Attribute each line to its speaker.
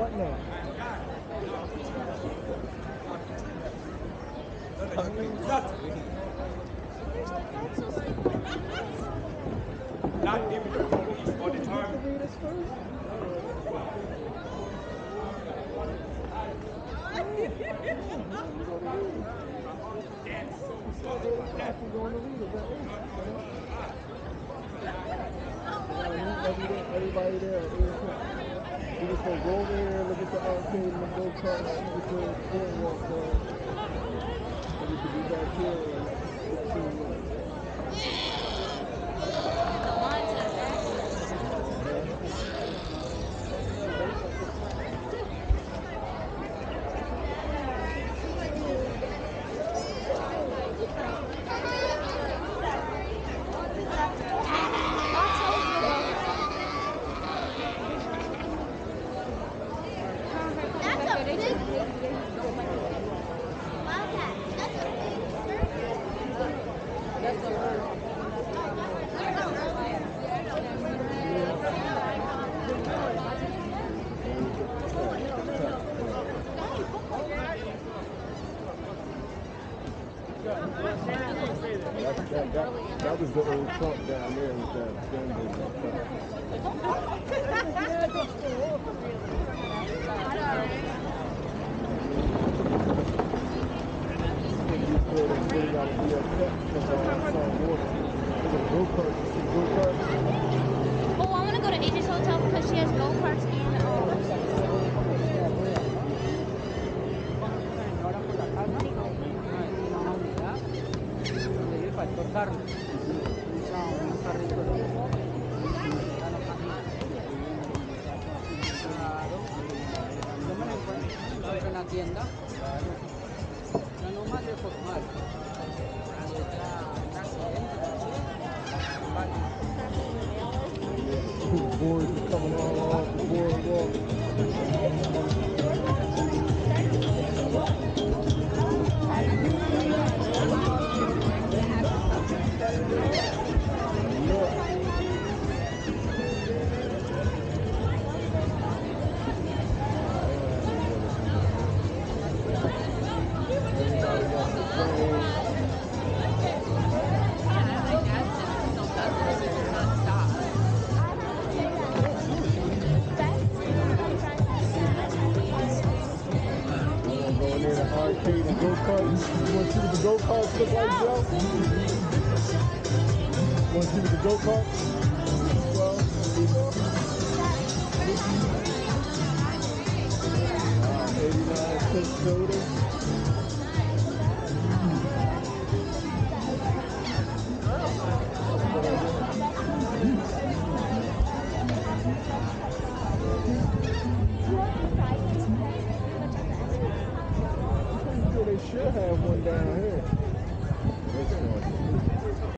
Speaker 1: what now?
Speaker 2: Not even for the time.
Speaker 1: Everybody there at 8 o'clock. We just go over here, look at the arcade and the go-kart, see what the boardwalk does. That, that, that, that was the old truck down there with that?
Speaker 3: Oh, I want to go to AJ's hotel because she has go
Speaker 4: factor Carlos. Yo me encuentro en la tienda. no normal de formal.
Speaker 1: Near the go-karts? You wanna see what the go-karts look like, Joe? Wanna see what the go-karts? down here.